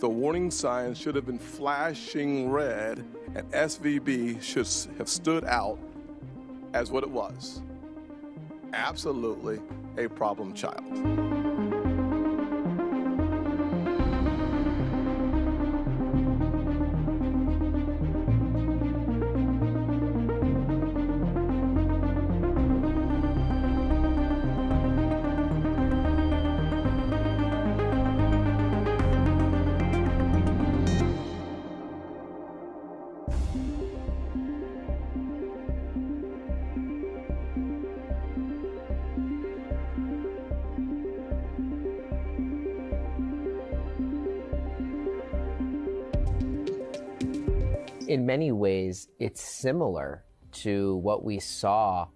the warning signs should have been flashing red, and SVB should have stood out as what it was absolutely a problem child. Many ways, it's similar to what we saw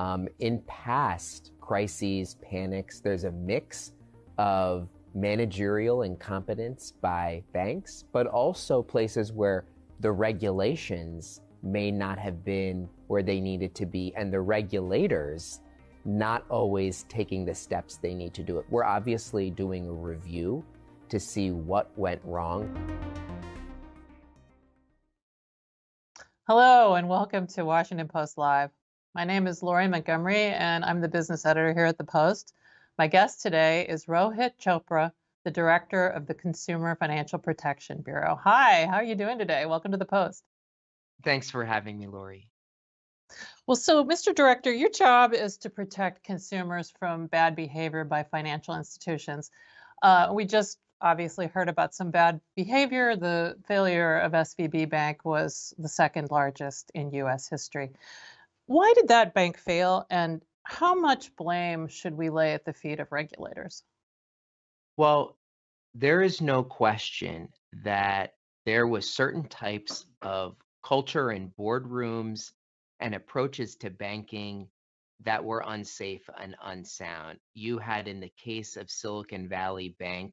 um, in past crises, panics. There's a mix of managerial incompetence by banks, but also places where the regulations may not have been where they needed to be, and the regulators not always taking the steps they need to do it. We're obviously doing a review to see what went wrong. Hello, and welcome to Washington Post Live. My name is Lori Montgomery, and I'm the business editor here at the Post. My guest today is Rohit Chopra, the director of the Consumer Financial Protection Bureau. Hi, how are you doing today? Welcome to the Post. Thanks for having me, Lori. Well, so, Mr. Director, your job is to protect consumers from bad behavior by financial institutions. Uh, we just obviously heard about some bad behavior. The failure of SVB Bank was the second largest in US history. Why did that bank fail and how much blame should we lay at the feet of regulators? Well, there is no question that there was certain types of culture in boardrooms and approaches to banking that were unsafe and unsound. You had in the case of Silicon Valley Bank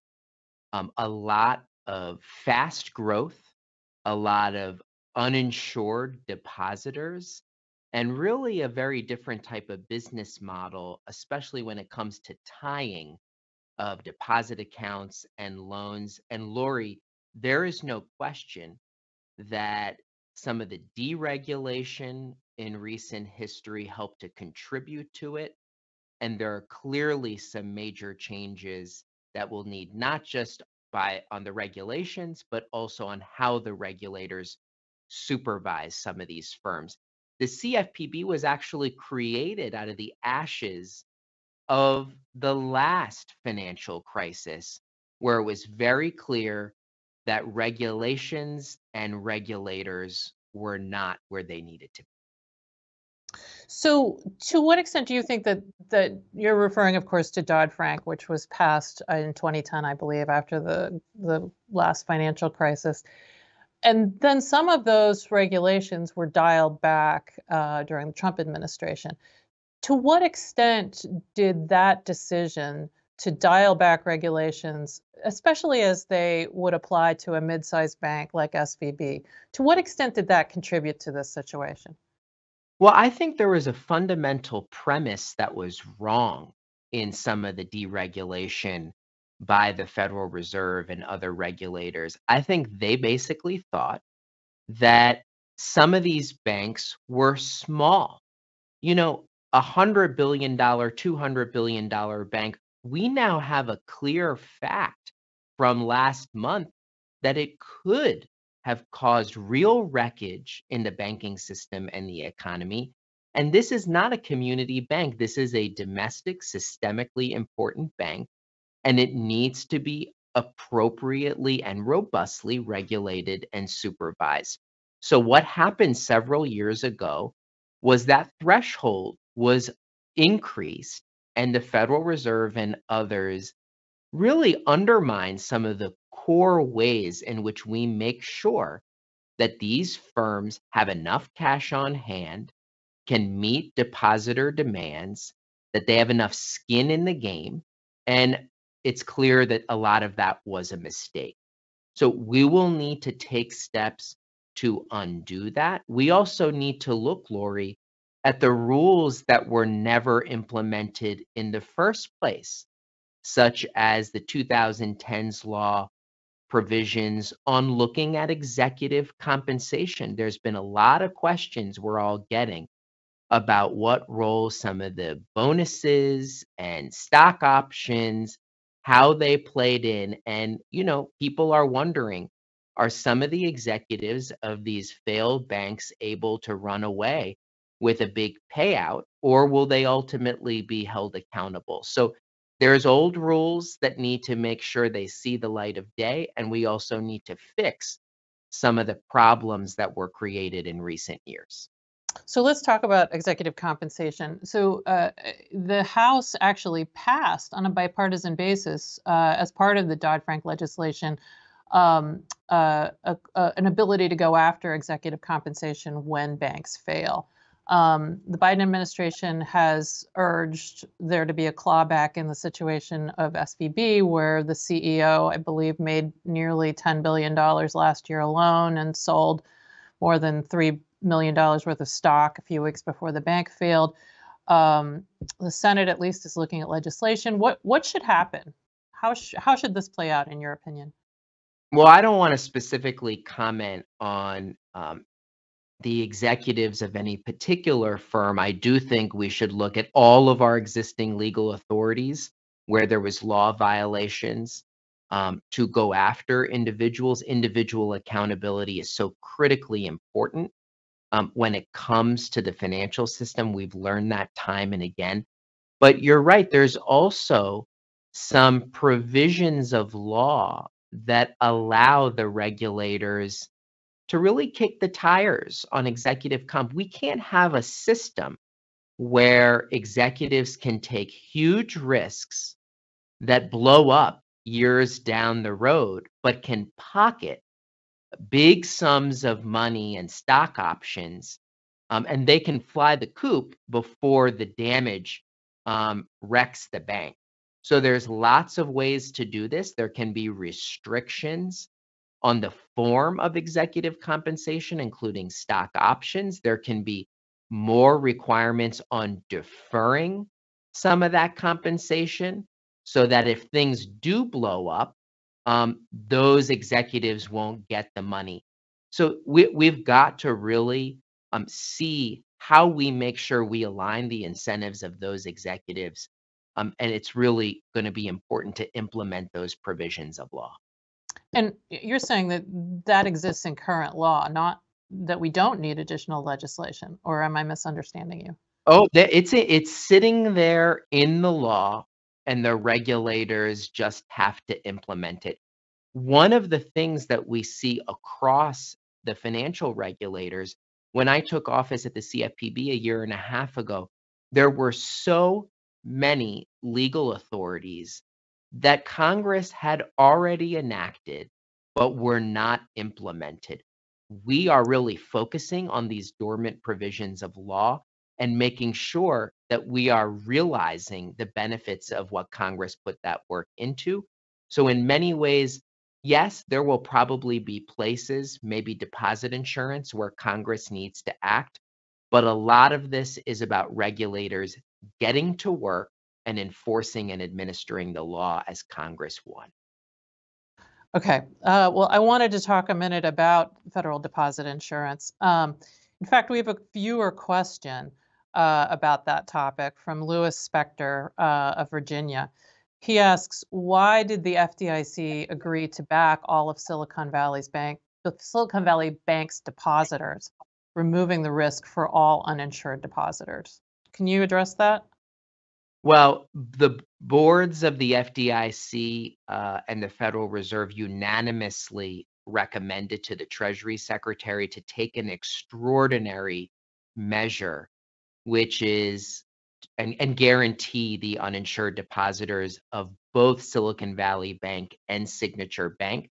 um, a lot of fast growth, a lot of uninsured depositors, and really a very different type of business model, especially when it comes to tying of deposit accounts and loans. And Lori, there is no question that some of the deregulation in recent history helped to contribute to it. And there are clearly some major changes that will need not just by on the regulations, but also on how the regulators supervise some of these firms. The CFPB was actually created out of the ashes of the last financial crisis, where it was very clear that regulations and regulators were not where they needed to be. So, to what extent do you think that that you're referring, of course, to Dodd Frank, which was passed in 2010, I believe, after the the last financial crisis, and then some of those regulations were dialed back uh, during the Trump administration. To what extent did that decision to dial back regulations, especially as they would apply to a mid-sized bank like SVB, to what extent did that contribute to this situation? Well, I think there was a fundamental premise that was wrong in some of the deregulation by the Federal Reserve and other regulators. I think they basically thought that some of these banks were small. You know, a $100 billion, $200 billion bank, we now have a clear fact from last month that it could have caused real wreckage in the banking system and the economy. And this is not a community bank. This is a domestic, systemically important bank, and it needs to be appropriately and robustly regulated and supervised. So, what happened several years ago was that threshold was increased, and the Federal Reserve and others really undermined some of the core ways in which we make sure that these firms have enough cash on hand, can meet depositor demands, that they have enough skin in the game. And it's clear that a lot of that was a mistake. So we will need to take steps to undo that. We also need to look, Lori, at the rules that were never implemented in the first place, such as the 2010s law provisions on looking at executive compensation. There's been a lot of questions we're all getting about what role some of the bonuses and stock options how they played in and you know people are wondering are some of the executives of these failed banks able to run away with a big payout or will they ultimately be held accountable so there's old rules that need to make sure they see the light of day and we also need to fix some of the problems that were created in recent years so let's talk about executive compensation. So uh, the House actually passed on a bipartisan basis uh, as part of the Dodd-Frank legislation um, uh, a, a, an ability to go after executive compensation when banks fail. Um, the Biden administration has urged there to be a clawback in the situation of SVB, where the CEO, I believe, made nearly $10 billion last year alone and sold more than $3 million worth of stock a few weeks before the bank failed. Um, the Senate, at least, is looking at legislation. What, what should happen? How, sh- how should this play out, in your opinion? Well, I don't want to specifically comment on um, the executives of any particular firm. I do think we should look at all of our existing legal authorities where there was law violations um, to go after individuals. Individual accountability is so critically important um, when it comes to the financial system. We've learned that time and again. But you're right, there's also some provisions of law that allow the regulators to really kick the tires on executive comp. We can't have a system where executives can take huge risks that blow up years down the road, but can pocket big sums of money and stock options, um, and they can fly the coop before the damage um, wrecks the bank. So there's lots of ways to do this. There can be restrictions on the form of executive compensation, including stock options. There can be more requirements on deferring some of that compensation so that if things do blow up, um, those executives won't get the money. So we, we've got to really um, see how we make sure we align the incentives of those executives um, and it's really going to be important to implement those provisions of law. And you're saying that that exists in current law, not that we don't need additional legislation, or am I misunderstanding you? Oh, it's it's sitting there in the law, and the regulators just have to implement it. One of the things that we see across the financial regulators, when I took office at the CFPB a year and a half ago, there were so many legal authorities that Congress had already enacted but were not implemented. We are really focusing on these dormant provisions of law and making sure that we are realizing the benefits of what Congress put that work into. So, in many ways, yes, there will probably be places, maybe deposit insurance, where Congress needs to act. But a lot of this is about regulators getting to work and enforcing and administering the law as Congress won. Okay. Uh, well, I wanted to talk a minute about federal deposit insurance. Um, in fact, we have a viewer question uh, about that topic from Lewis Spector uh, of Virginia. He asks, why did the FDIC agree to back all of Silicon Valley's bank, the Silicon Valley Bank's depositors, removing the risk for all uninsured depositors? Can you address that? Well, the boards of the FDIC uh, and the Federal Reserve unanimously recommended to the Treasury Secretary to take an extraordinary measure, which is and, and guarantee the uninsured depositors of both Silicon Valley Bank and Signature Bank.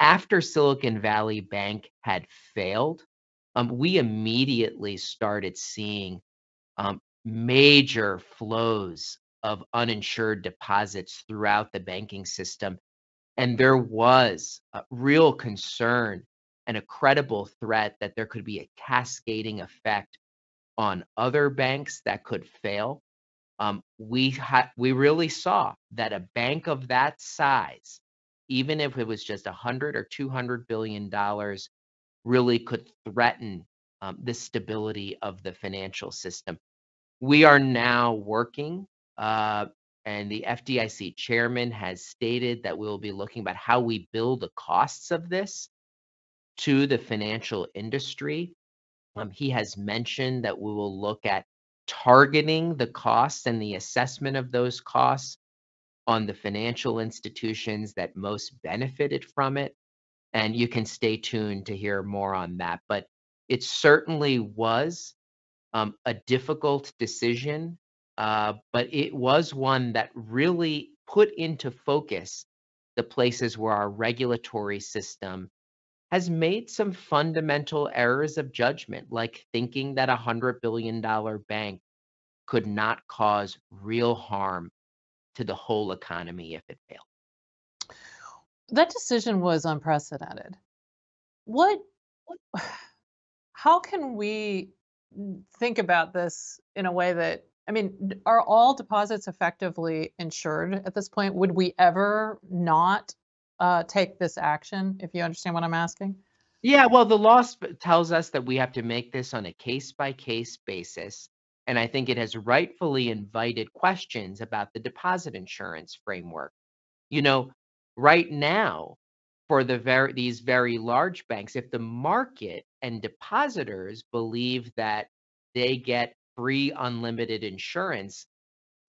After Silicon Valley Bank had failed, um, we immediately started seeing um, major flows of uninsured deposits throughout the banking system. And there was a real concern and a credible threat that there could be a cascading effect on other banks that could fail. Um, we ha- we really saw that a bank of that size, even if it was just a hundred or two hundred billion dollars, really could threaten um, the stability of the financial system. We are now working, uh, and the FDIC chairman has stated that we will be looking about how we build the costs of this to the financial industry. Um, he has mentioned that we will look at targeting the costs and the assessment of those costs on the financial institutions that most benefited from it. And you can stay tuned to hear more on that. But it certainly was um, a difficult decision, uh, but it was one that really put into focus the places where our regulatory system has made some fundamental errors of judgment, like thinking that a $100 billion bank could not cause real harm to the whole economy if it failed. That decision was unprecedented. What, how can we think about this in a way that, I mean, are all deposits effectively insured at this point? Would we ever not uh, take this action, if you understand what I'm asking? Yeah, well, the law tells us that we have to make this on a case by case basis. And I think it has rightfully invited questions about the deposit insurance framework. You know, right now, for the very these very large banks, if the market and depositors believe that they get free unlimited insurance,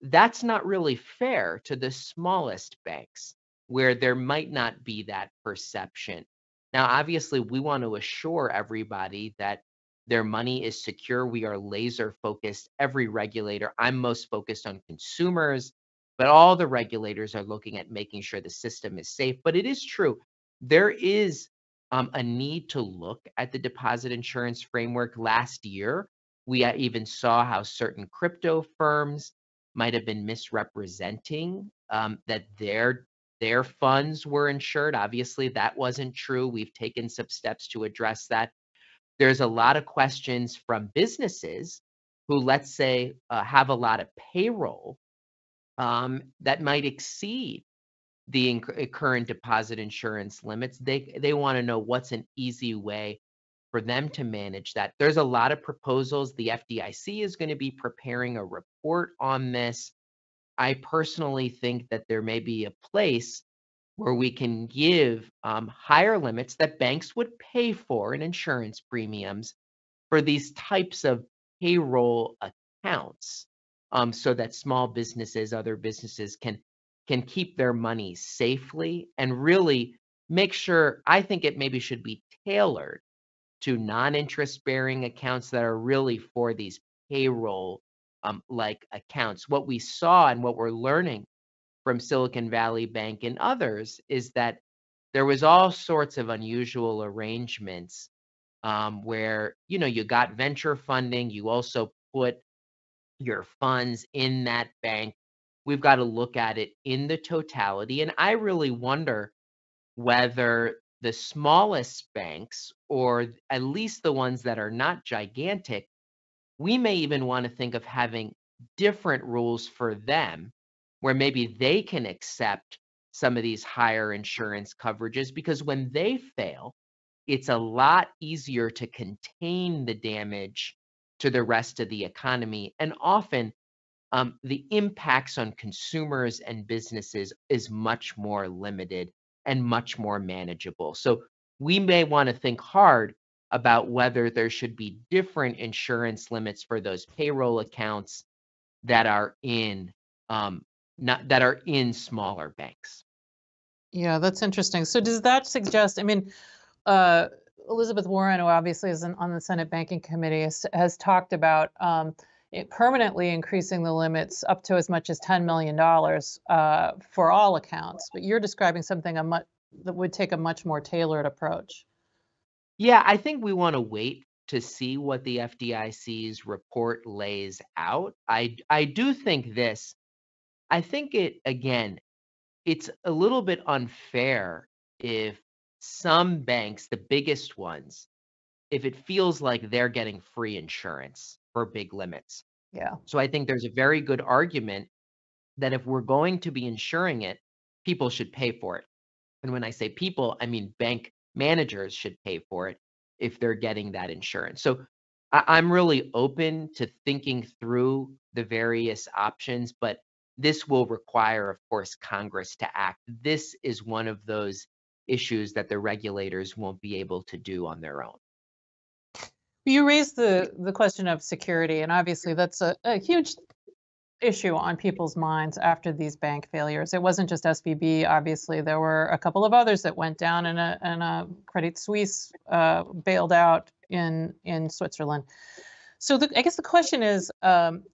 that's not really fair to the smallest banks where there might not be that perception. Now, obviously, we want to assure everybody that their money is secure. We are laser focused. Every regulator, I'm most focused on consumers, but all the regulators are looking at making sure the system is safe. But it is true, there is um, a need to look at the deposit insurance framework. Last year, we uh, even saw how certain crypto firms might have been misrepresenting um, that their their funds were insured. Obviously, that wasn't true. We've taken some steps to address that. There's a lot of questions from businesses who, let's say, uh, have a lot of payroll um, that might exceed the inc- uh, current deposit insurance limits. They they want to know what's an easy way for them to manage that. There's a lot of proposals. The FDIC is going to be preparing a report on this. I personally think that there may be a place where we can give um, higher limits that banks would pay for in insurance premiums for these types of payroll accounts um, so that small businesses, other businesses can can keep their money safely and really make sure I think it maybe should be tailored to non-interest bearing accounts that are really for these payroll um, like accounts. What we saw and what we're learning from Silicon Valley Bank and others is that there was all sorts of unusual arrangements um, where you know you got venture funding, you also put your funds in that bank. We've got to look at it in the totality, and I really wonder whether the smallest banks, or at least the ones that are not gigantic, we may even want to think of having different rules for them where maybe they can accept some of these higher insurance coverages because when they fail, it's a lot easier to contain the damage to the rest of the economy. And often um, the impacts on consumers and businesses is much more limited and much more manageable. So we may want to think hard about whether there should be different insurance limits for those payroll accounts that are in um, not that are in smaller banks. Yeah, that's interesting. So does that suggest? I mean, uh, Elizabeth Warren, who obviously is on the Senate Banking Committee, has, has talked about um, permanently increasing the limits up to as much as $10 million uh, for all accounts. But you're describing something a much, that would take a much more tailored approach. Yeah, I think we want to wait to see what the FDIC's report lays out. I I do think this. I think it again, it's a little bit unfair if some banks, the biggest ones, if it feels like they're getting free insurance big limits. Yeah. So I think there's a very good argument that if we're going to be insuring it, people should pay for it. And when I say people, I mean bank managers should pay for it if they're getting that insurance. So I, am really open to thinking through the various options, but this will require, of course, Congress to act. This is one of those issues that the regulators won't be able to do on their own. You raised the the question of security, and obviously that's a, a huge issue on people's minds after these bank failures. It wasn't just SVB. Obviously, there were a couple of others that went down, and a, and a Credit Suisse uh, bailed out in in Switzerland. So the, I guess the question is, um,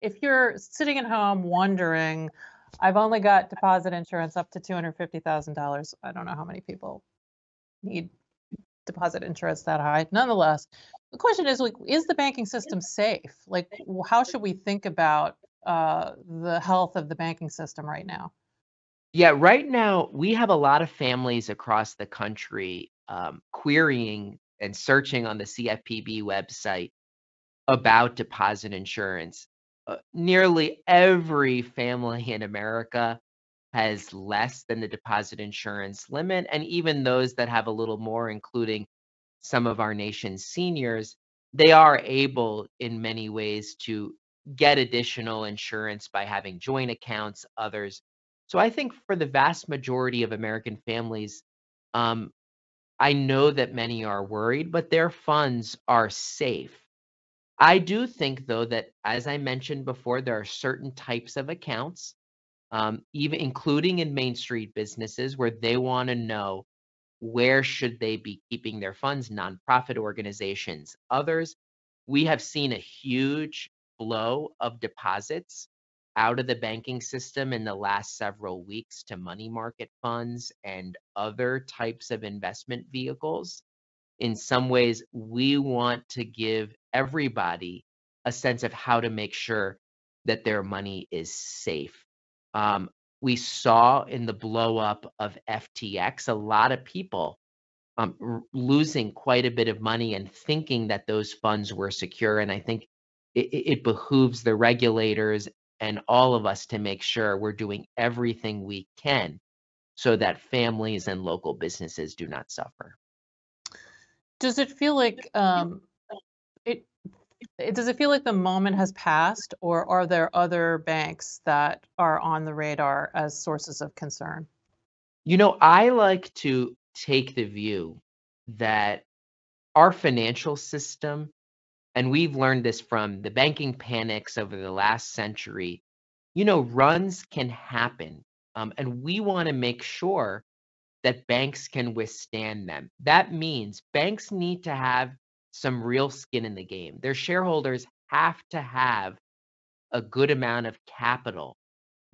if you're sitting at home wondering, I've only got deposit insurance up to two hundred fifty thousand dollars. I don't know how many people need deposit insurance that high. Nonetheless, the question is like, is the banking system safe? Like, how should we think about uh, the health of the banking system right now? Yeah, right now we have a lot of families across the country um, querying and searching on the CFPB website about deposit insurance. Uh, nearly every family in America has less than the deposit insurance limit, and even those that have a little more, including some of our nation's seniors, they are able in many ways to get additional insurance by having joint accounts, others. So I think for the vast majority of American families, um, I know that many are worried, but their funds are safe. I do think, though, that as I mentioned before, there are certain types of accounts, um, even including in Main Street businesses, where they want to know where should they be keeping their funds, nonprofit organizations, others. We have seen a huge flow of deposits out of the banking system in the last several weeks to money market funds and other types of investment vehicles. In some ways, we want to give everybody a sense of how to make sure that their money is safe. Um, we saw in the blow up of FTX a lot of people um, r- losing quite a bit of money and thinking that those funds were secure. And I think it, it behooves the regulators and all of us to make sure we're doing everything we can so that families and local businesses do not suffer. Does it feel like um, it, it? Does it feel like the moment has passed, or are there other banks that are on the radar as sources of concern? You know, I like to take the view that our financial system and we've learned this from the banking panics over the last century, you know, runs can happen. Um, and we want to make sure that banks can withstand them. That means banks need to have some real skin in the game. Their shareholders have to have a good amount of capital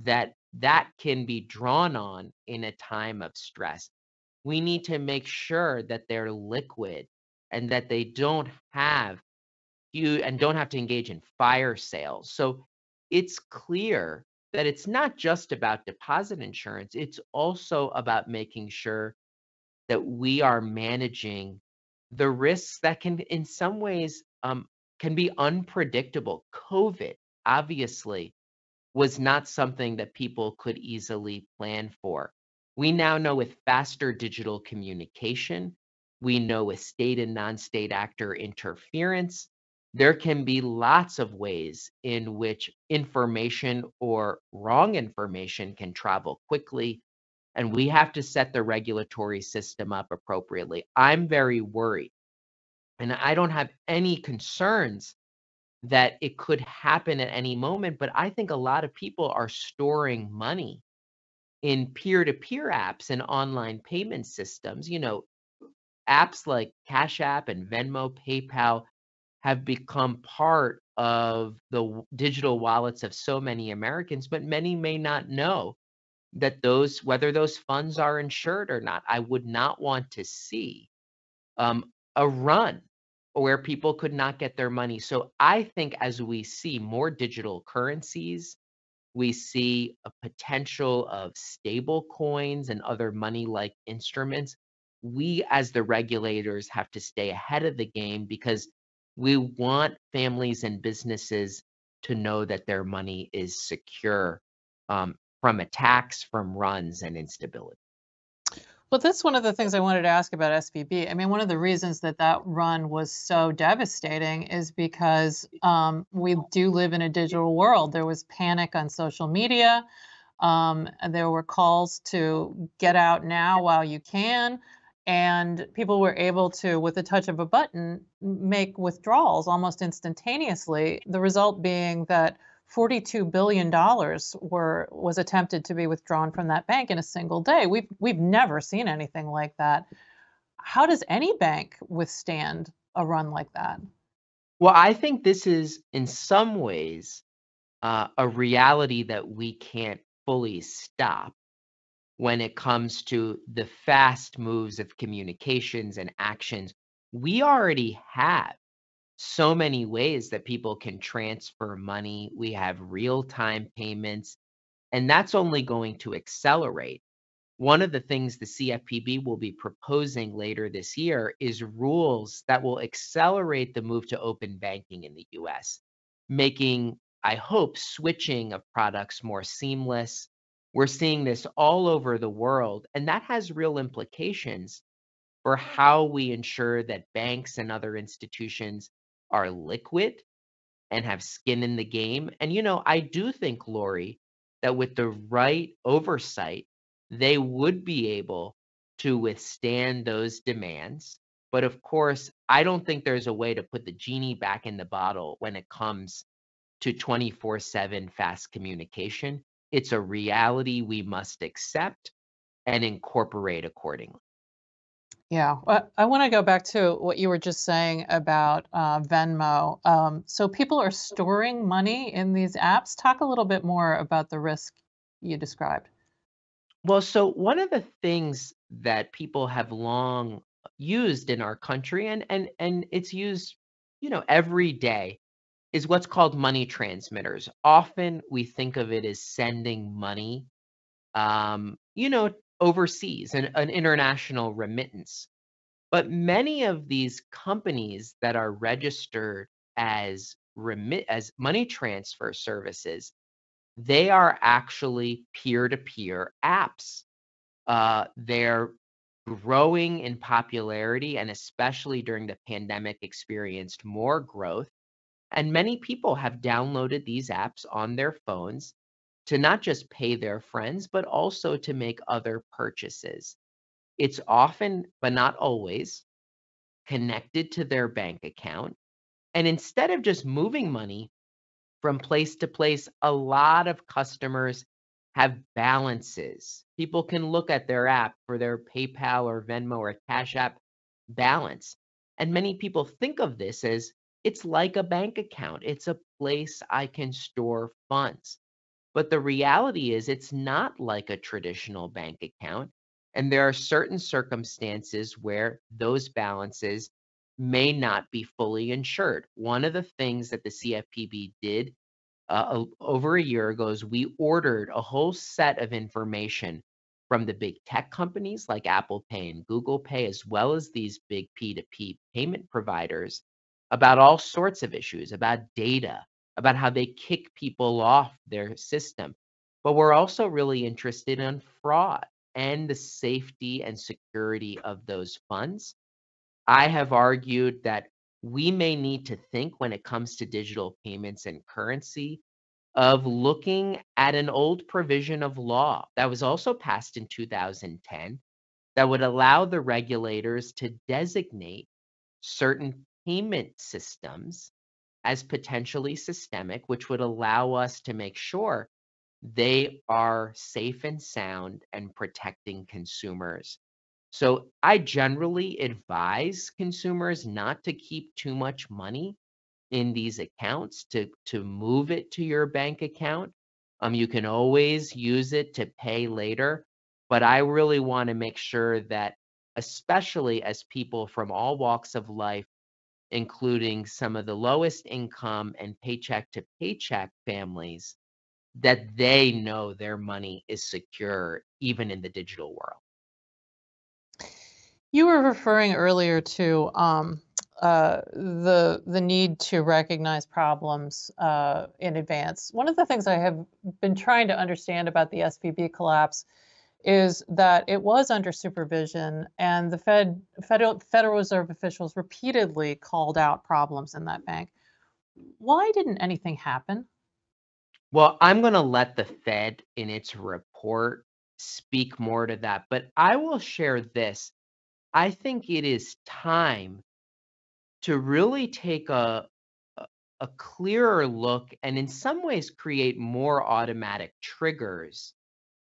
that that can be drawn on in a time of stress. We need to make sure that they're liquid and that they don't have you and don't have to engage in fire sales. So it's clear that it's not just about deposit insurance, it's also about making sure that we are managing the risks that can in some ways um, can be unpredictable. COVID obviously was not something that people could easily plan for. We now know with faster digital communication, we know with state and non-state actor interference, there can be lots of ways in which information or wrong information can travel quickly and we have to set the regulatory system up appropriately. I'm very worried and I don't have any concerns that it could happen at any moment, but I think a lot of people are storing money in peer to peer apps and online payment systems. You know, apps like Cash App and Venmo, PayPal have become part of the digital wallets of so many Americans, but many may not know that those, whether those funds are insured or not. I would not want to see um, a run where people could not get their money. So I think as we see more digital currencies, we see a potential of stable coins and other money like instruments. We, as the regulators, have to stay ahead of the game because we want families and businesses to know that their money is secure. Um, from attacks, from runs, and instability. Well, that's one of the things I wanted to ask about SVB. I mean, one of the reasons that that run was so devastating is because um, we do live in a digital world. There was panic on social media. Um, there were calls to get out now while you can. And people were able to, with the touch of a button, make withdrawals almost instantaneously. The result being that $42 billion were was attempted to be withdrawn from that bank in a single day. We've we've never seen anything like that. How does any bank withstand a run like that? Well, I think this is in some ways uh, a reality that we can't fully stop when it comes to the fast moves of communications and actions. We already have so many ways that people can transfer money. We have real time payments, and that's only going to accelerate. One of the things the CFPB will be proposing later this year is rules that will accelerate the move to open banking in the US, making, I hope, switching of products more seamless. We're seeing this all over the world, and that has real implications for how we ensure that banks and other institutions are liquid and have skin in the game. And, you know, I do think, Lori, that with the right oversight, they would be able to withstand those demands. But of course, I don't think there's a way to put the genie back in the bottle when it comes to 24 7 fast communication. It's a reality we must accept and incorporate accordingly. Yeah, I want to go back to what you were just saying about uh, Venmo. Um, so people are storing money in these apps. Talk a little bit more about the risk you described. Well, so one of the things that people have long used in our country, and and and it's used, you know, every day, is what's called money transmitters. Often we think of it as sending money, um, you know, overseas, an, an international remittance. But many of these companies that are registered as remit as money transfer services, they are actually peer-to-peer apps. Uh, they're growing in popularity and especially during the pandemic experienced more growth. And many people have downloaded these apps on their phones to not just pay their friends, but also to make other purchases. It's often, but not always, connected to their bank account. And instead of just moving money from place to place, a lot of customers have balances. People can look at their app for their PayPal or Venmo or Cash App balance. And many people think of this as it's like a bank account, it's a place I can store funds. But the reality is, it's not like a traditional bank account. And there are certain circumstances where those balances may not be fully insured. One of the things that the CFPB did uh, over a year ago is we ordered a whole set of information from the big tech companies like Apple Pay and Google Pay, as well as these big P2P payment providers, about all sorts of issues, about data, about how they kick people off their system. But we're also really interested in fraud and the safety and security of those funds. I have argued that we may need to think when it comes to digital payments and currency of looking at an old provision of law that was also passed in 2010 that would allow the regulators to designate certain payment systems as potentially systemic, which would allow us to make sure they are safe and sound and protecting consumers. So I generally advise consumers not to keep too much money in these accounts to to move it to your bank account. Um, you can always use it to pay later, but I really want to make sure that, especially as people from all walks of life including some of the lowest income and paycheck to paycheck families, that they know their money is secure even in the digital world. You were referring earlier to um, uh, the the need to recognize problems uh, in advance. One of the things I have been trying to understand about the SVB collapse is that it was under supervision, and the Fed Federal Federal Reserve officials repeatedly called out problems in that bank. Why didn't anything happen? Well, I'm going to let the Fed in its report speak more to that, but I will share this. I think it is time to really take a a clearer look and in some ways create more automatic triggers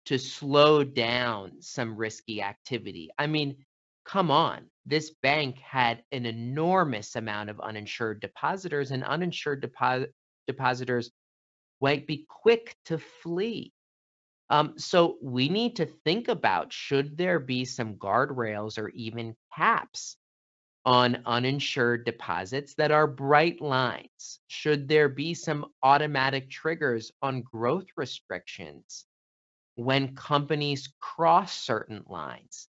to slow down some risky activity. I mean, come on. This bank had an enormous amount of uninsured depositors and uninsured depo- depositors might be quick to flee. Um, so we need to think about should there be some guardrails or even caps on uninsured deposits that are bright lines? Should there be some automatic triggers on growth restrictions when companies cross certain lines?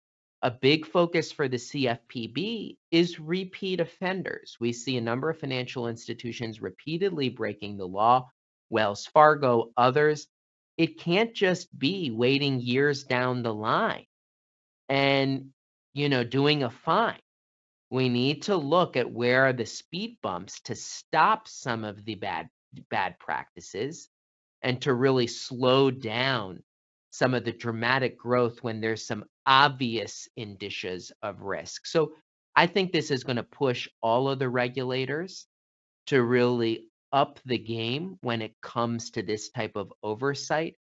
A big focus for the CFPB is repeat offenders. We see a number of financial institutions repeatedly breaking the law, Wells Fargo, others. It can't just be waiting years down the line and you know doing a fine we need to look at where are the speed bumps to stop some of the bad bad practices and to really slow down some of the dramatic growth when there's some obvious indicias of risk. So I think this is going to push all of the regulators to really up the game when it comes to this type of oversight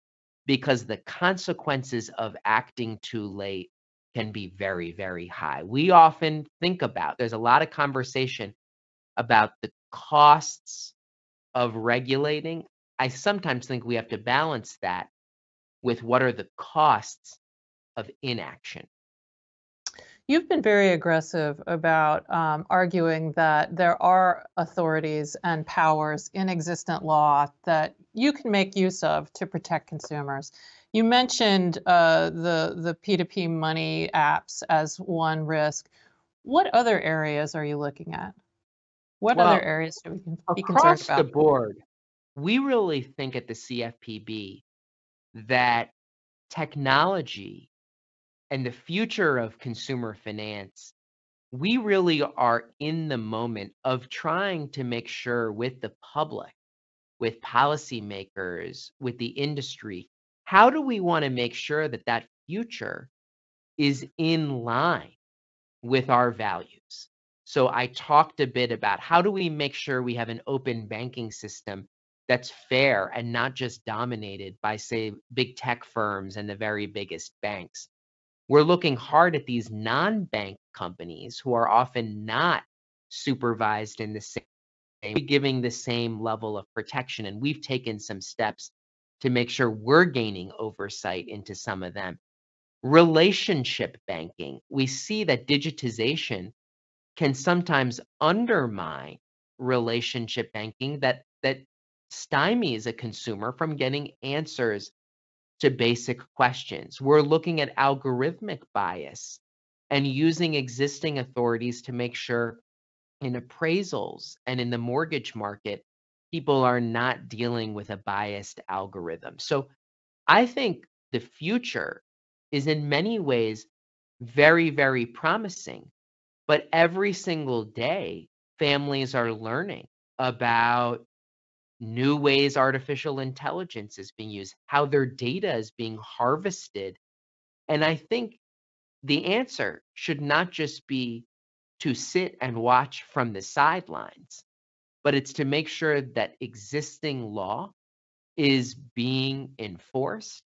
because the consequences of acting too late can be very, very high. We often think about, there's a lot of conversation about the costs of regulating. I sometimes think we have to balance that with what are the costs of inaction. You've been very aggressive about um, arguing that there are authorities and powers in existent law that you can make use of to protect consumers. You mentioned uh, the the P2P money apps as one risk. What other areas are you looking at? What Well, other areas do we be concerned across the board, we really think at the CFPB that technology and the future of consumer finance, we really are in the moment of trying to make sure with the public, with policymakers, with the industry, how do we want to make sure that that future is in line with our values? So I talked a bit about how do we make sure we have an open banking system that's fair and not just dominated by, say, big tech firms and the very biggest banks. We're looking hard at these non bank companies who are often not supervised in the same way, giving the same level of protection and we've taken some steps to make sure we're gaining oversight into some of them. Relationship banking, we see that digitization can sometimes undermine relationship banking that that stymies a consumer from getting answers to basic questions. We're looking at algorithmic bias and using existing authorities to make sure in appraisals and in the mortgage market people are not dealing with a biased algorithm. So I think the future is in many ways very, very promising. But every single day, families are learning about new ways artificial intelligence is being used, how their data is being harvested. And I think the answer should not just be to sit and watch from the sidelines, but it's to make sure that existing law is being enforced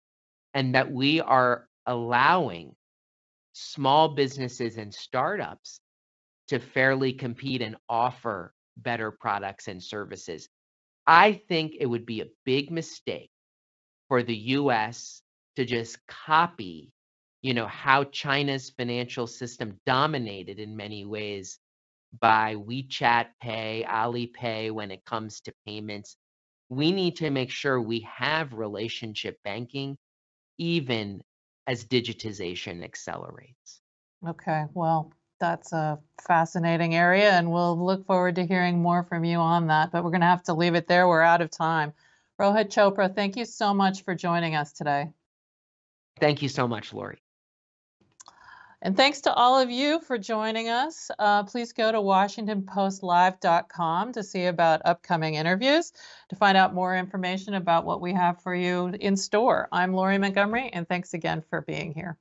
and that we are allowing small businesses and startups to fairly compete and offer better products and services. I think it would be a big mistake for the US to just copy, you know, how China's financial system dominated in many ways by WeChat Pay, Alipay when it comes to payments. We need to make sure we have relationship banking even as digitization accelerates. Okay, well, that's a fascinating area, and we'll look forward to hearing more from you on that. But we're going to have to leave it there. We're out of time. Rohit Chopra, thank you so much for joining us today. Thank you so much, Lori. And thanks to all of you for joining us. Uh, please go to WashingtonPostLive.com to see about upcoming interviews, to find out more information about what we have for you in store. I'm Lori Montgomery, and thanks again for being here.